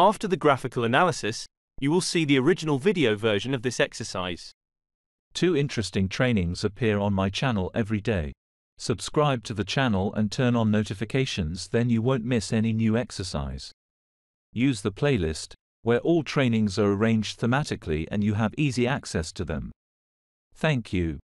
After the graphical analysis, you will see the original video version of this exercise. Two interesting trainings appear on my channel every day. Subscribe to the channel and turn on notifications then you won't miss any new exercise. Use the playlist, where all trainings are arranged thematically and you have easy access to them. Thank you.